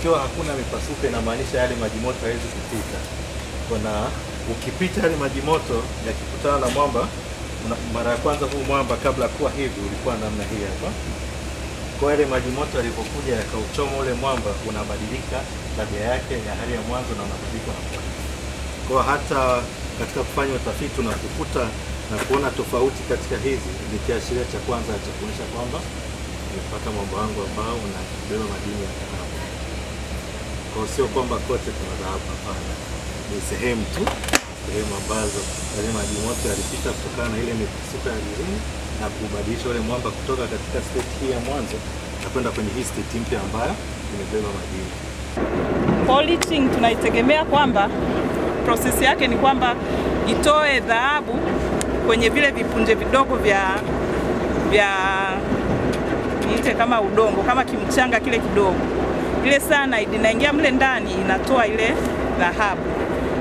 Ikiwa hakuna mipasuko, inamaanisha yale maji moto hawezi kupita. Kuna ukipita yale maji moto yakikutana na mwamba, mara ya kwanza huu mwamba kabla kuwa hivi ulikuwa namna hii hapa. Kwa yale maji moto yalipokuja yakauchoma ule mwamba, unabadilika tabia yake ya hali ya mwanzo na unabadilika na kwa. Kwa hata katika kufanya utafiti unakukuta na kuona tofauti katika hizi, ni kiashiria cha kwanza cha kuonyesha kwamba nimepata mwamba wangu ambao unabeba madini ya dhahabu. Kwa sio kwamba kote kuna dhahabu, hapana, ni sehemu tu, sehemu ambazo yale maji moto yalipita kutokana na ile mipasuko ya ardhini na kubadilisha ule mwamba kutoka katika state hii ya mwanzo na kwenda kwenye hii state mpya ambayo imebeba madini. Polishing tunaitegemea kwamba prosesi yake ni kwamba itoe dhahabu kwenye vile vipunje vidogo vya vya niite kama udongo kama kimchanga kile kidogo. Ile cyanide inaingia mle ndani inatoa ile dhahabu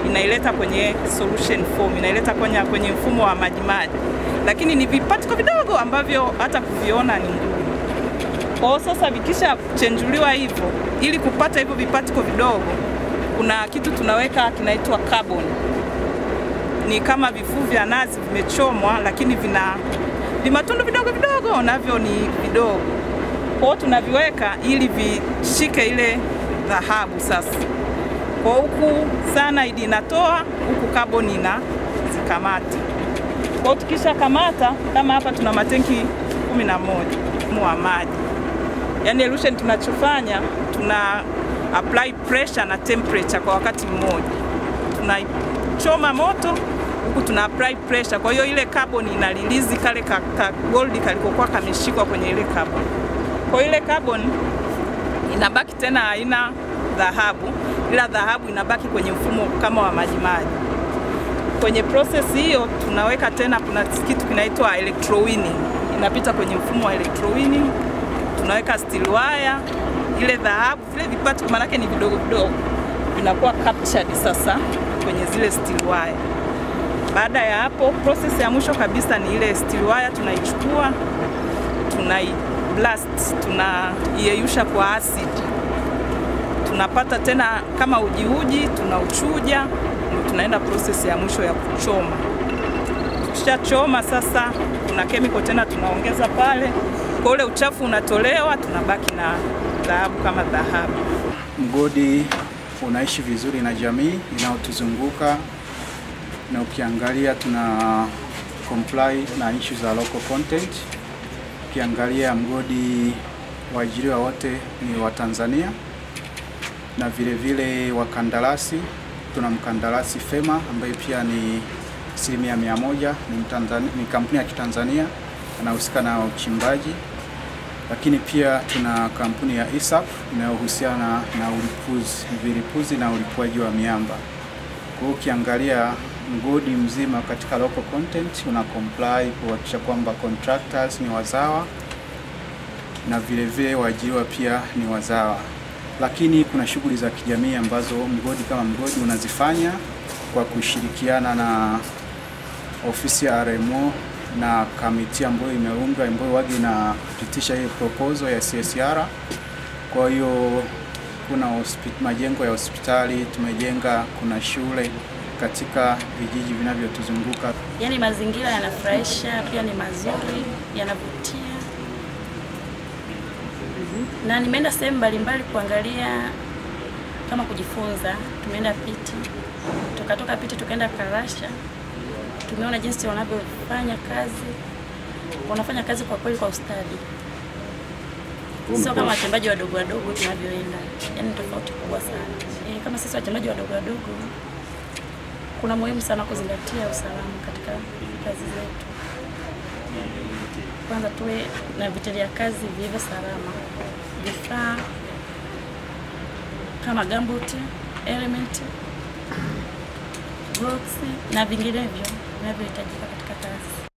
inaileta kwenye solution form, inaileta kwenye, kwenye mfumo wa majimaji, lakini ni vipatiko vidogo ambavyo hata kuviona ni ngumu. Kwa sasa vikisha chenjuliwa hivyo, ili kupata hivyo vipatiko vidogo, kuna kitu tunaweka kinaitwa carbon. Ni kama vifuu vya nazi vimechomwa, lakini vina vimatundu vidogo vidogo, navyo ni vidogo. Kwa tunaviweka ili vishike ile dhahabu sasa. Kwa huku cyanide inatoa, huku carbon na zikamata. Kwa tukisha kamata, kama hapa tuna matenki kumi na moja wa maji yani elution tunachofanya tuna apply pressure na temperature kwa wakati mmoja. Tunachoma moto huku tuna apply pressure, kwa hiyo ile carbon ina release kale ka, ka gold kalikokuwa kameshikwa kwenye ile carbon. Kwa ile carbon inabaki tena haina dhahabu, ila dhahabu inabaki kwenye mfumo kama wa majimaji. Kwenye process hiyo tunaweka tena, kuna kitu kinaitwa electrowinning, inapita kwenye mfumo wa electrowinning tunaweka steel wire, ile dhahabu, vile vipatiko manake ni vidogo vidogo, vinakuwa captured sasa kwenye zile steel wire. Baada ya hapo, process ya mwisho kabisa ni ile steel wire tunaichukua, tunai blast, tunaieyusha kwa acid, tunapata tena kama ujiuji, tunauchuja, ndio tunaenda process ya mwisho ya kuchoma. Tukishachoma sasa, kuna chemical tena tunaongeza pale kwa ule uchafu unatolewa, tunabaki na dhahabu kama dhahabu. Mgodi unaishi vizuri na jamii inayotuzunguka na ukiangalia tuna comply na issue za local content. Ukiangalia mgodi waajiriwa wote ni wa Tanzania na vile vile wakandarasi, tuna mkandarasi FEMA ambaye pia ni asilimia mia moja ni, ni kampuni ya Kitanzania anahusika na uchimbaji, lakini pia tuna kampuni ya ISAF inayohusiana na ulipuzi, vilipuzi na ulipuaji wa miamba. Kwa hiyo ukiangalia mgodi mzima katika local content una comply kuhakikisha kwamba contractors ni wazawa na vilevile vile waajiriwa pia ni wazawa, lakini kuna shughuli za kijamii ambazo mgodi kama mgodi unazifanya kwa kushirikiana na ofisi ya RMO na kamiti ambayo imeunga ambayo wagi inapitisha hii proposal ya CSR. Kwa hiyo kuna majengo ya hospitali tumejenga, kuna shule katika vijiji vinavyotuzunguka. Yaani mazingira yanafurahisha, pia ni mazuri, yanavutia. Na nimeenda sehemu mbalimbali kuangalia kama kujifunza. Tumeenda Piti, tukatoka Piti tukaenda Karasha, tumeona jinsi wanavyofanya kazi. Wanafanya kazi kwa kweli kwa ustadi, sio kama wachimbaji wadogo wadogo tunavyoenda, yaani tofauti kubwa sana. E, kama sisi wachimbaji wadogo wadogo kuna muhimu sana kuzingatia usalama katika kazi zetu. Kwanza tuwe na vitendea kazi vilivyo salama, vifaa kama gambuti, element, gloves na vinginevyo vinavyohitajika katika kazi.